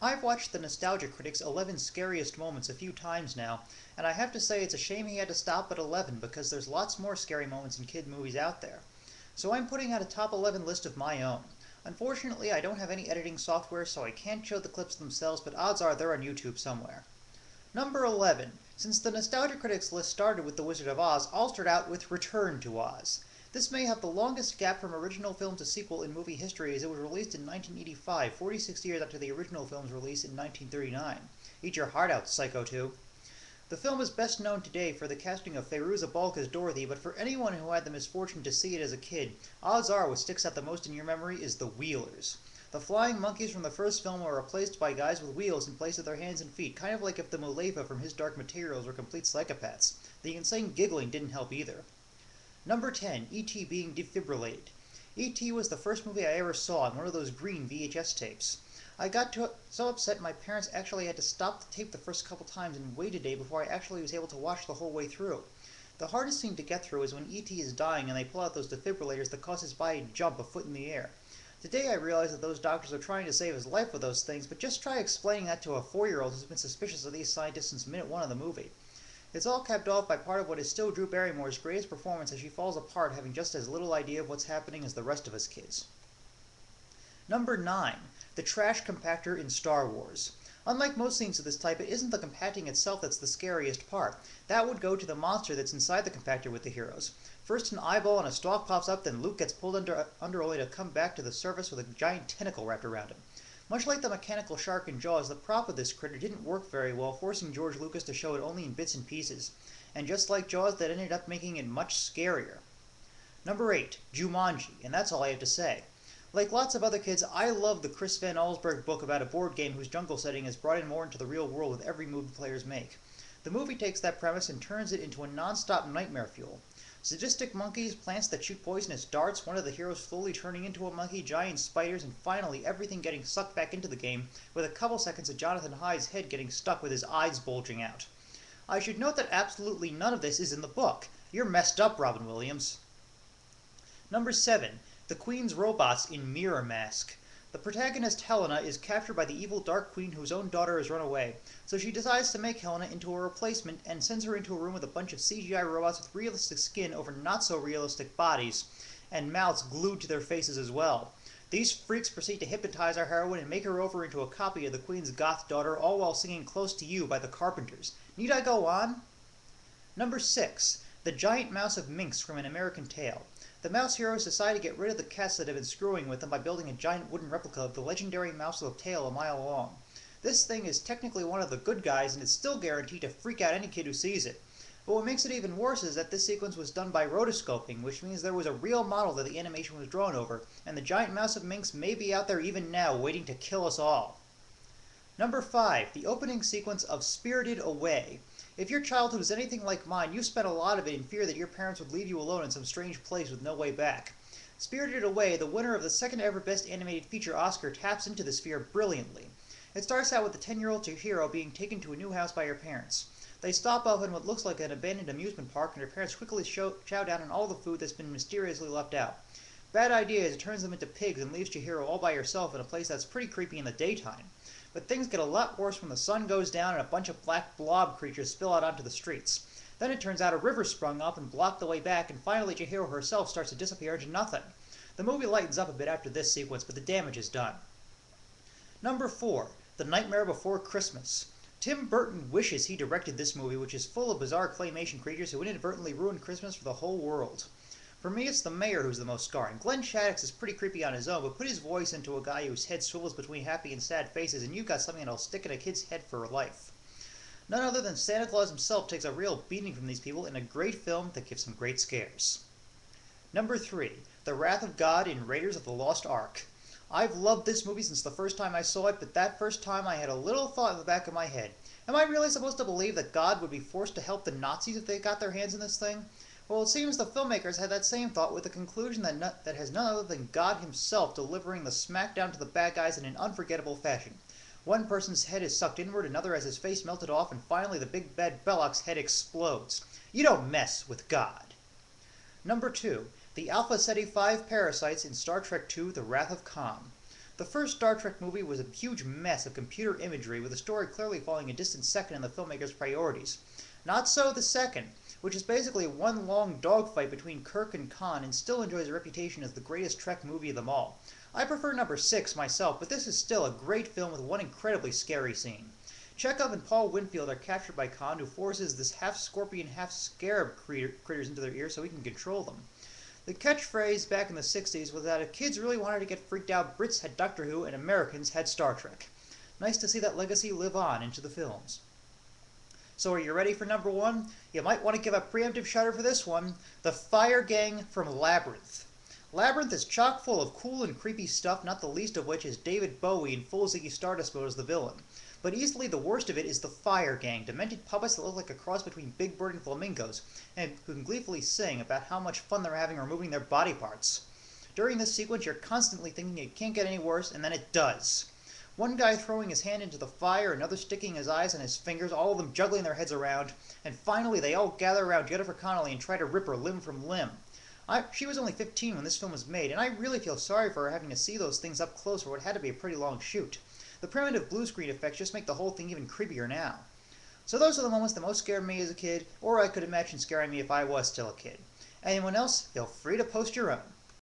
I've watched the Nostalgia Critic's 11 Scariest Moments a few times now, and I have to say it's a shame he had to stop at 11 because there's lots more scary moments in kid movies out there. So I'm putting out a top 11 list of my own. Unfortunately, I don't have any editing software, so I can't show the clips themselves, but odds are they're on YouTube somewhere. Number 11. Since the Nostalgia Critics list started with The Wizard of Oz, I'll start out with Return to Oz. This may have the longest gap from original film to sequel in movie history as it was released in 1985, 46 years after the original film's release in 1939. Eat your heart out, Psycho 2. The film is best known today for the casting of Fairuza Balk as Dorothy, but for anyone who had the misfortune to see it as a kid, odds are what sticks out the most in your memory is the Wheelers. The flying monkeys from the first film were replaced by guys with wheels in place of their hands and feet, kind of like if the Mulefa from His Dark Materials were complete psychopaths. The insane giggling didn't help either. Number 10, E.T. being defibrillated. E.T. was the first movie I ever saw on one of those green VHS tapes. I got to, so upset my parents actually had to stop the tape the first couple times and wait a day before I actually was able to watch the whole way through. The hardest scene to get through is when E.T. is dying and they pull out those defibrillators that cause his body to jump a foot in the air. Today I realize that those doctors are trying to save his life with those things, but just try explaining that to a four-year-old who's been suspicious of these scientists since minute one of the movie. It's all capped off by part of what is still Drew Barrymore's greatest performance as she falls apart having just as little idea of what's happening as the rest of us kids. Number 9. The Trash Compactor in Star Wars. Unlike most scenes of this type, it isn't the compacting itself that's the scariest part. That would go to the monster that's inside the compactor with the heroes. First an eyeball and a stalk pops up, then Luke gets pulled under, under only to come back to the surface with a giant tentacle wrapped around him. Much like the mechanical shark in Jaws, the prop of this critter didn't work very well, forcing George Lucas to show it only in bits and pieces. And just like Jaws, that ended up making it much scarier. Number 8, Jumanji, and that's all I have to say. Like lots of other kids, I love the Chris Van Allsburg book about a board game whose jungle setting is brought in more into the real world with every move the players make. The movie takes that premise and turns it into a non-stop nightmare fuel. Sadistic monkeys, plants that shoot poisonous darts, one of the heroes slowly turning into a monkey, giant spiders, and finally everything getting sucked back into the game, with a couple seconds of Jonathan Hyde's head getting stuck with his eyes bulging out. I should note that absolutely none of this is in the book. You're messed up, Robin Williams. Number 7. The Queen's Robots in Mirror Mask. The protagonist, Helena, is captured by the evil Dark Queen whose own daughter has run away, so she decides to make Helena into a replacement and sends her into a room with a bunch of CGI robots with realistic skin over not so realistic bodies, and mouths glued to their faces as well. These freaks proceed to hypnotize our heroine and make her over into a copy of the Queen's goth daughter, all while singing Close to You by the Carpenters. Need I go on? Number 6. The Giant Mouse of Minsk from An American Tail. The mouse heroes decide to get rid of the cats that have been screwing with them by building a giant wooden replica of the legendary mouse with a tail a mile long. This thing is technically one of the good guys and it's still guaranteed to freak out any kid who sees it. But what makes it even worse is that this sequence was done by rotoscoping, which means there was a real model that the animation was drawn over, and the giant mouse of Minsk may be out there even now waiting to kill us all. Number 5. The opening sequence of Spirited Away. If your childhood was anything like mine, you spent a lot of it in fear that your parents would leave you alone in some strange place with no way back. Spirited Away, the winner of the second ever Best Animated Feature Oscar, taps into this fear brilliantly. It starts out with the 10-year-old Chihiro being taken to a new house by her parents. They stop off in what looks like an abandoned amusement park, and her parents quickly show, chow down on all the food that's been mysteriously left out. Bad idea is it turns them into pigs and leaves Chihiro all by herself in a place that's pretty creepy in the daytime. But things get a lot worse when the sun goes down and a bunch of black blob creatures spill out onto the streets. Then it turns out a river sprung up and blocked the way back, and finally Chihiro herself starts to disappear into nothing. The movie lightens up a bit after this sequence, but the damage is done. Number 4. The Nightmare Before Christmas. Tim Burton wishes he directed this movie, which is full of bizarre claymation creatures who inadvertently ruined Christmas for the whole world. For me, it's the mayor who's the most scarring. Glenn Shadix is pretty creepy on his own, but put his voice into a guy whose head swivels between happy and sad faces, and you've got something that'll stick in a kid's head for life. None other than Santa Claus himself takes a real beating from these people in a great film that gives some great scares. Number 3. The Wrath of God in Raiders of the Lost Ark. I've loved this movie since the first time I saw it, but that first time I had a little thought in the back of my head. Am I really supposed to believe that God would be forced to help the Nazis if they got their hands in this thing? Well, it seems the filmmakers had that same thought with the conclusion that, no, that has none other than God himself delivering the smackdown to the bad guys in an unforgettable fashion. One person's head is sucked inward, another has his face melted off, and finally the big bad Belloq's head explodes. You don't mess with God. Number 2. The Alpha Ceti 5 parasites in Star Trek II The Wrath of Khan. The first Star Trek movie was a huge mess of computer imagery with the story clearly falling a distant second in the filmmaker's priorities. Not so the second, which is basically one long dogfight between Kirk and Khan and still enjoys a reputation as the greatest Trek movie of them all. I prefer number 6 myself, but this is still a great film with one incredibly scary scene. Chekov and Paul Winfield are captured by Khan, who forces this half scorpion, half scarab critters into their ears so he can control them. The catchphrase back in the 60s was that if kids really wanted to get freaked out, Brits had Doctor Who and Americans had Star Trek. Nice to see that legacy live on into the films. So are you ready for number one? You might want to give a preemptive shutter for this one. The Fire Gang from Labyrinth. Labyrinth is chock full of cool and creepy stuff, not the least of which is David Bowie in full Ziggy Stardust mode as the villain. But easily the worst of it is the Fire Gang, demented puppets that look like a cross between Big Bird and flamingos, and who can gleefully sing about how much fun they're having removing their body parts. During this sequence, you're constantly thinking it can't get any worse, and then it does. One guy throwing his hand into the fire, another sticking his eyes and his fingers, all of them juggling their heads around, and finally they all gather around Jennifer Connelly and try to rip her limb from limb. I, she was only 15 when this film was made, and I really feel sorry for her having to see those things up close for what had to be a pretty long shoot. The primitive blue screen effects just make the whole thing even creepier now. So those are the moments that most scared me as a kid, or I could imagine scaring me if I was still a kid. Anyone else, feel free to post your own.